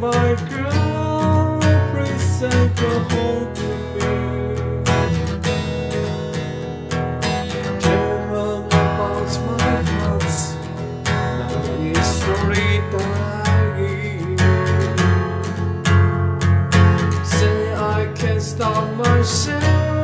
my girl, present a home to me. Tell about my thoughts, now history dying. Say I can't stop myself.